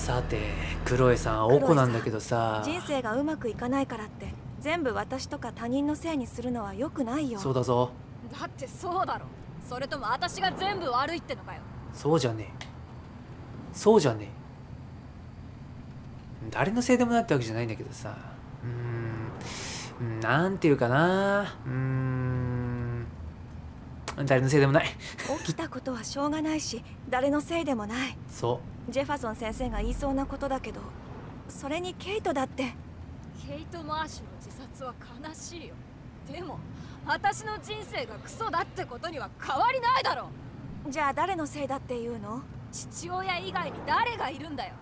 さてクロエさんおこなんだけどさ。人生がうまくいかないからって全部私とか他人のせいにするのは良くないよ。そうだぞ。だってそうだろ。それとも私が全部悪いってのかよ。そうじゃねえ。そうじゃねえ。誰のせいでもないってわけじゃないんだけどさ。うーん。なんていうかな。うーん。誰のせいでもない。起きたことはしょうがないし誰のせいでもない。そジェファソン先生が言いそうなことだけどそれにケイトだって。ケイト・マーシュの自殺は悲しいよ。でも私の人生がクソだってことには変わりないだろじゃあ誰のせいだっていうの？父親以外に誰がいるんだよ。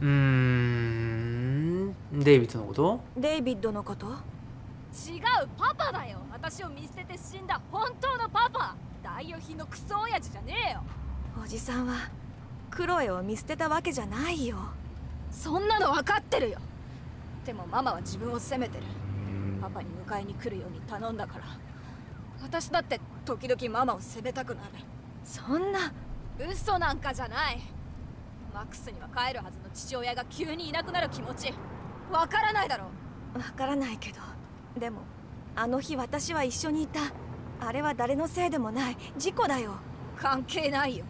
うん。デイビッドのこと？デイビッドのこと？違うパパだよ。私を見捨てて死んだ本当のパパ代用品のクソ親父じゃねえよ。おじさんはクロエを見捨てたわけじゃないよ。そんなの分かってるよ。でもママは自分を責めてる。パパに迎えに来るように頼んだから。私だって時々ママを責めたくなる。そんな。嘘なんかじゃない。マックスには帰るはずの父親が急にいなくなる気持ち。わからないだろわからないけど。でもあの日私は一緒にいたあれは誰のせいでもない。事故だよ。関係ないよ。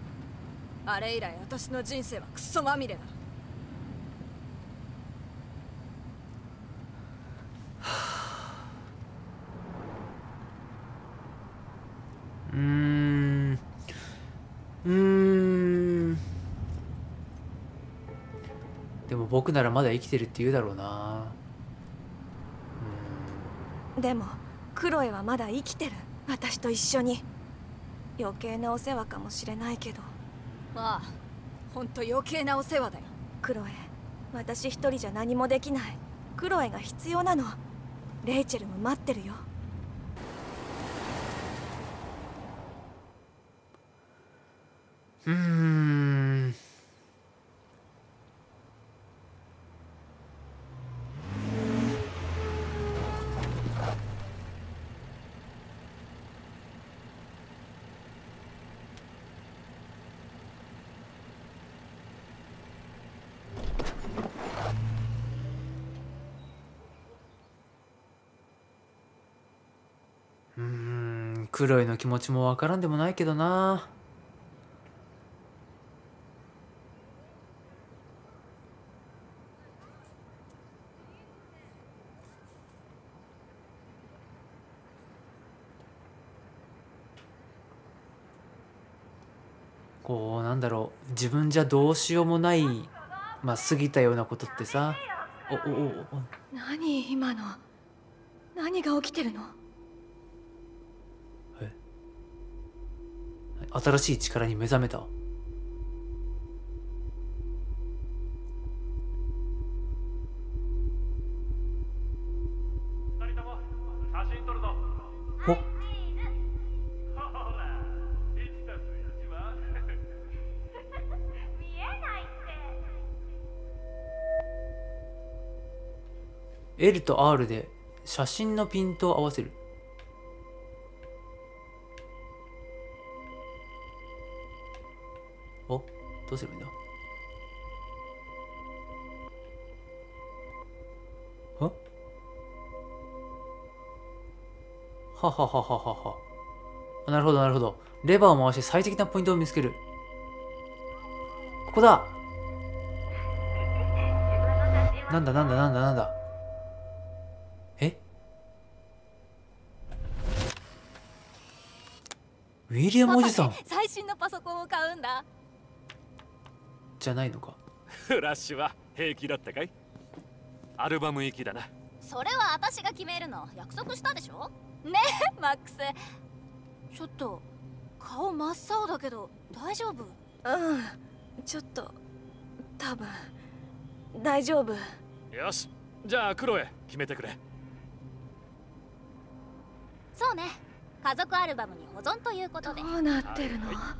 あれ以来私の人生はクソまみれだ。うーん。うーん。でも僕ならまだ生きてるって言うだろうな。でもクロエはまだ生きてる私と一緒に。余計なお世話かもしれないけど。まあほんと余計なお世話だよ。クロエ私一人じゃ何もできない。クロエが必要なの。レイチェルも待ってるよ。うクロエの気持ちもわからんでもないけどな。こうなんだろう。自分じゃどうしようもないまあ過ぎたようなことってさ。おおお。何今の？何が起きてるの？新しい力に目覚めた。二人とも写真撮るぞ。お。ほら1たす1は見えないって L と R で写真のピントを合わせるどうすればいいんだあははははは。はなるほどなるほど。レバーを回して最適なポイントを見つける。ここだ。なんだなんだなんだなんだ。え？ウィリアムおじさん。最新のパソコンを買うんだ。じゃないのか？フラッシュは平気だったかい？アルバム行きだな。それは私が決めるの。約束したでしょ？ねえマックス。ちょっと顔真っ青だけど大丈夫？うんちょっと多分大丈夫。よしじゃあクロエ決めてくれ。そうね。家族アルバムに保存ということで。どうなってるの？は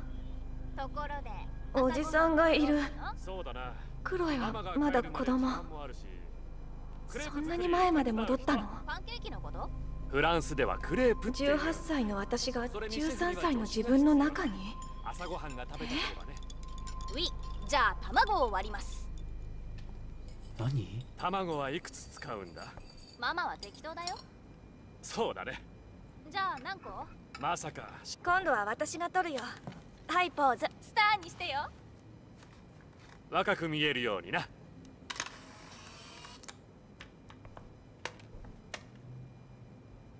ところでおじさんがいる。そうだな。クロエはまだ子供。そんなに前まで戻ったの？パンケーキのこと？フランスではクレープっていう。18歳の私が13歳の自分の中に？朝ごはんが食べたければね。ウィじゃあ卵を割ります。何？卵はいくつ使うんだ？ママは適当だよ。そうだね。じゃあ何個？まさか。今度は私が取るよ。はいポーズ。スターにしてよ。若く見えるようにな。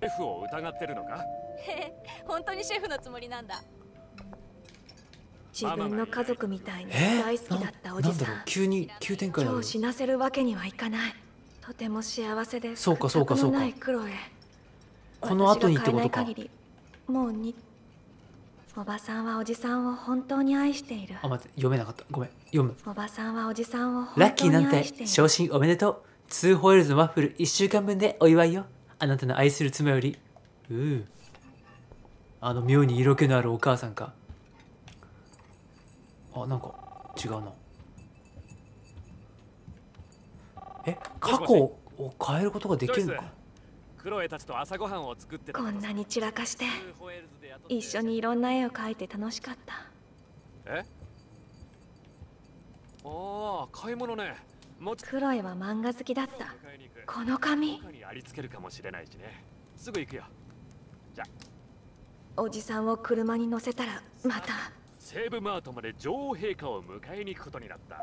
F を疑ってるのか？へ へ本当にシェフのつもりなんだ。自分の家族みたいにえ？大好きだったおじさん。急に急展開今日死なせるわけにはいかない。とても幸せでそうかそうかそうか。この後にってことか。もうにおばさんはおじさんを本当に愛している。あ待って読めなかった。ごめん。読む。おばさんはおじさんをラ本当ッキーなんて昇進おめでとう。2ホイールズのワッフル1週間分でお祝いよ。あなたの愛する妻より。うー。あの妙に色気のあるお母さんか。あなんか違うな。え過去を変えることができるのか？クロエたちと朝ごはんを作ってた。こんなに散らかして2ホエールズで雇って一緒にいろんな絵を描いて楽しかった。え？ああ買い物ね。クロエは漫画好きだった。この紙。ありつけるかもしれないしね。すぐ行くよ。じゃおじさんを車に乗せたらまた。西部マートまで女王陛下を迎えに行くことになった。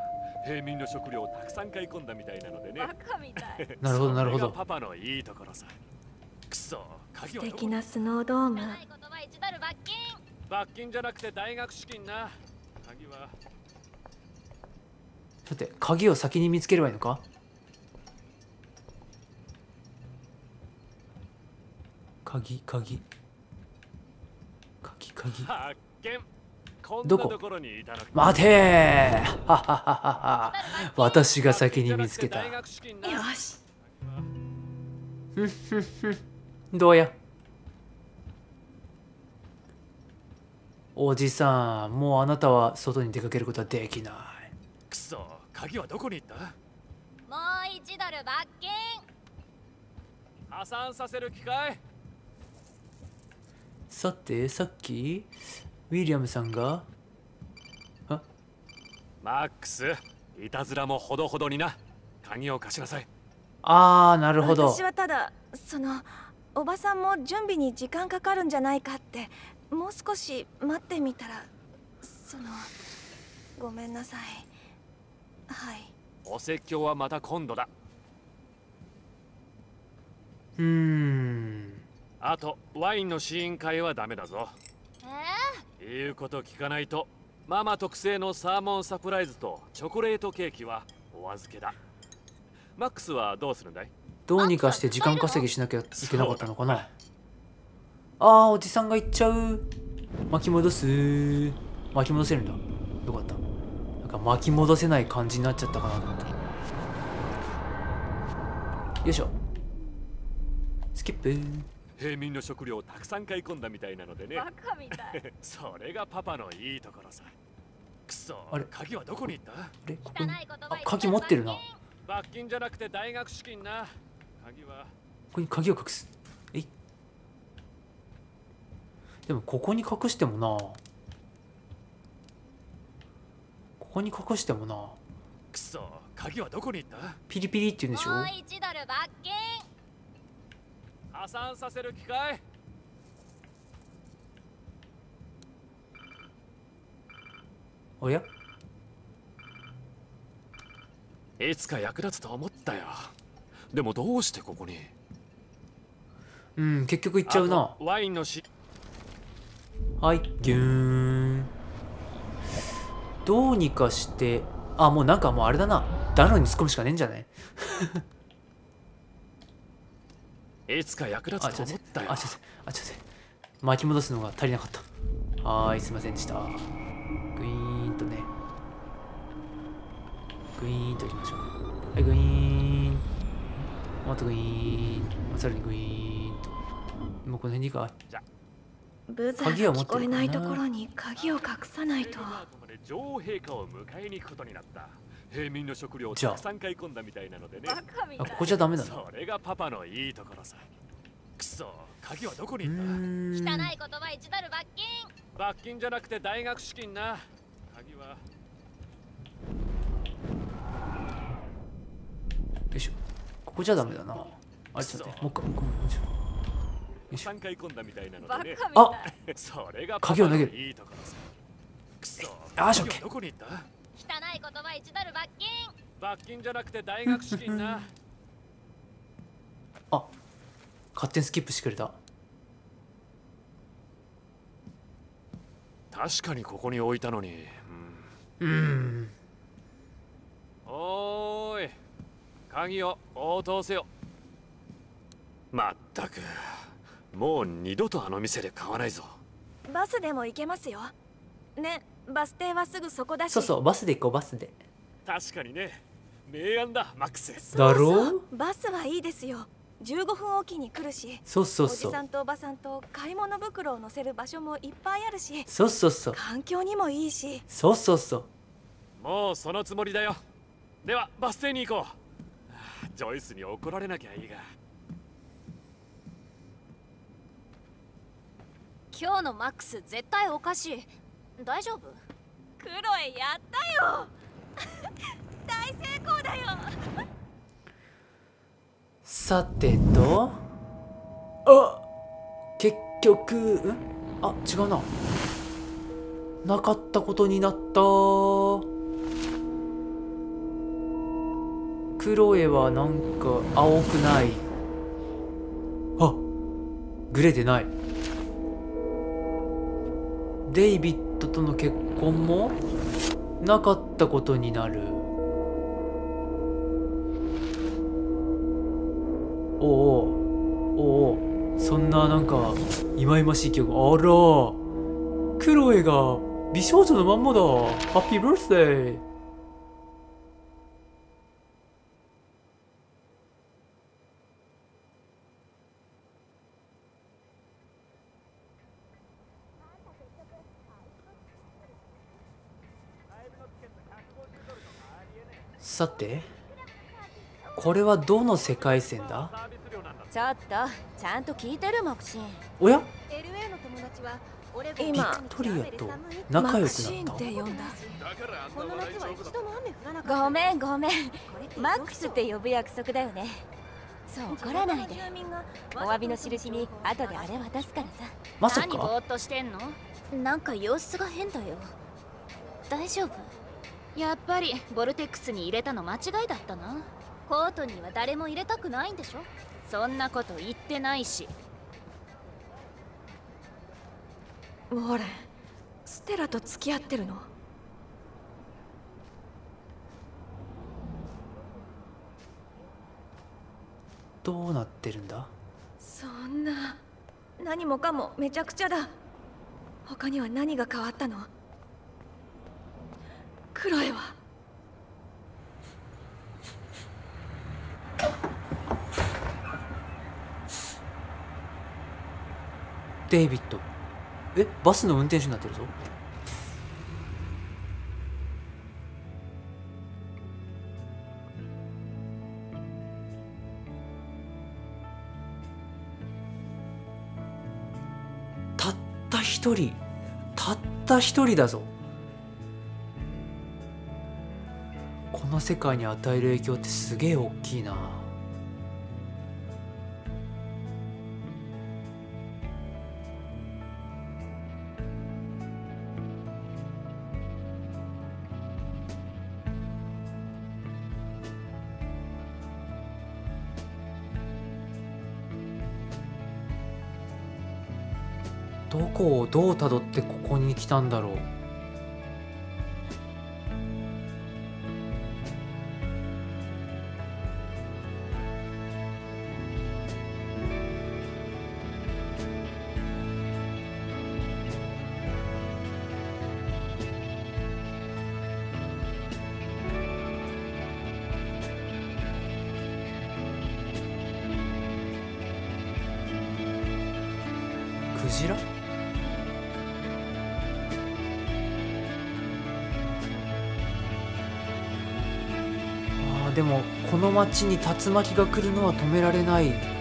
平民の食料をたくさん買い込んだみたいなのでね。バカみたい。なるほどなるほど。それがパパのいいところさ素敵なスノードーム。汚い言葉1ドル罰金罰金じゃなくて大学資金な。鍵は？さて鍵を先に見つければいいのか？鍵鍵。鍵鍵。発見。こ？んどこなところにいたのか待てー。ははははは。私が先に見つけた。よしや？おじさんもうあなたは外に出かけることはできない。くそ鍵はどこに行った？もう1ドル罰金。破産させる機会？さてさっきウィリアムさんが？マックスいたずらもほどほどにな。鍵を貸しなさい。ああなるほど。私はただそのおばさんも準備に時間かかるんじゃないかってもう少し待ってみたらそのごめんなさい。はい。お説教はまた今度だ。うーん。あとワインの試飲会はダメだぞ。え言うこと聞かないとママ特製のサーモンサプライズとチョコレートケーキはお預けだ。マックスはどうするんだい？どうにかして時間稼ぎしなきゃいけなかったのかな？あーおじさんが行っちゃう。巻き戻す。巻き戻せるんだ。よかった。なんか巻き戻せない感じになっちゃったかなと思ってよいしょ。スキップ。平民の食料をたくさん買い込んだみたいなのでね。バカみたい。それがパパのいいところさ。くそあれ？鍵はどこに行った？あれ？ここあ鍵持ってるな。こ罰金じゃなくて大学資金な鍵は。こに鍵を隠す。え？いでもここに隠してもな。ここに隠してもな。くそ鍵はどこに行った？ピリピリって言うんでしょ？もう1ドル罰金。破産させる機会。おや？いつか役立つと思ったよでもどうしてここに？うん結局行っちゃうな。ワインのしはいギューン。どうにかしてあもうなんかもうあれだな。暖炉に突っ込むしかねえんじゃない？いつか役立つと思ったよ。あちょっとあちょっと巻き戻すのが足りなかった。はーいすいませんでした。グイーンとね。グイーンといきましょう。はいグイーンまたグイーンさらにグイーンと。もうこの辺でいいか。ブザー鍵は持が聞こえなないところに鍵を隠さないと。女王陛下を迎えに行くことになった。平民の食料をじゃあ。たくさん買い込んだみたいなのでね。あここじゃダメだなそれがパパのいいところさ。くそ鍵はどこうに行った？汚い言葉1ドル罰金。罰金じゃなくて大学資金な。鍵はよいしょここじゃダメだな。あれちょっと待って。もう一回もう一回もう一回。よいしょ。3回込んだみたいなのであそれが鍵を投げる。パパのいいところさ。くそあーショック鍵はどこに行った？汚い言葉1ドル罰金。罰金じゃなくて大学資金な。あ勝手にスキップしてくれた。確かにここに置いたのに、うん。うんおーい鍵を応答せよ。まったくもう二度とあの店で買わないぞ。バスでも行けますよ。ねバス停はすぐそこだし。そうそうバスで行こうバスで。確かにね。明暗だマックス。だろそうそうバスはいいですよ。15分おきに来るし。そうそうそう。おじさんとおばさんと買い物袋を乗せる場所もいっぱいあるし。そうそうそう。環境にもいいし。そうそうそう。もうそのつもりだよ。ではバス停に行こうジョイスに怒られなきゃいいが。今日のマックス絶対おかしい。大丈夫？クロエやったよ。大成功だよ。さてと。あ結局ん？あ違うな。なかったことになったクロエはなんか青くない。あ。グレてない。デイビッドとの結婚もなかったことになる。おうおう。おうおう。そんななんか忌々しい記憶。あら。クロエが美少女のまんまだ。ハッピーバースデーさてこれはどの世界線だ？ちょっとちゃんと聞いてるモクシン。おや？LA の友達は俺今ビクトリアと仲良くマクシーンなったって呼んだ。だからあんこのな夏は一度も雨降らなかった。ごめんごめん。マックスって呼ぶ約束だよね。そう怒らないで。お詫びの印に後であれ渡すからさ。まさ何ぼかーっとしてんの？なんか様子が変だよ。大丈夫？やっぱりボルテックスに入れたの間違いだったな。コートには誰も入れたくないんでしょ？そんなこと言ってないし。ウォーレンステラと付き合ってるの？どうなってるんだ？そんな何もかもめちゃくちゃだ。他には何が変わったの？クロエは？デイビッド。えバスの運転手になってるぞ。たった一人たった一人だぞ。世界に与える影響ってすげえ大きいな。どこをどうたどってここに来たんだろう。クジラ？あーでもこの町に竜巻が来るのは止められない。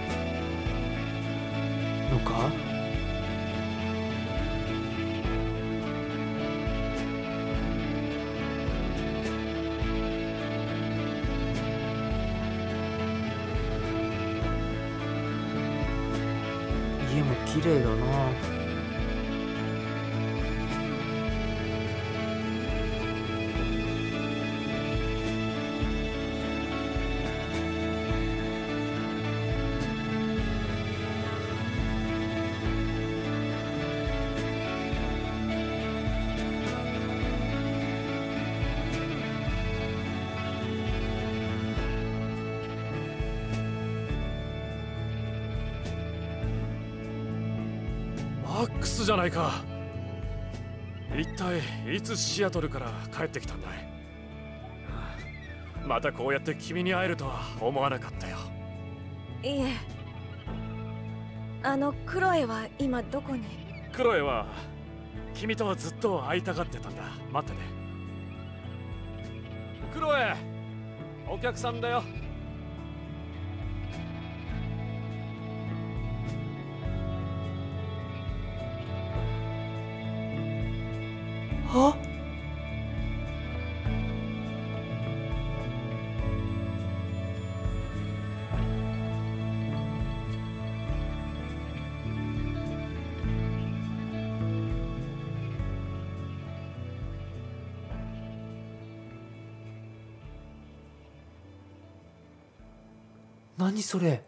家も綺麗だな。ックスじゃないか。一体いつシアトルから帰ってきたんだい？またこうやって君に会えるとは思わなかったよ。いえ。あのクロエは今どこに？クロエは君とはずっと会いたがってたんだ。待ってて。クロエお客さんだよあ何それ？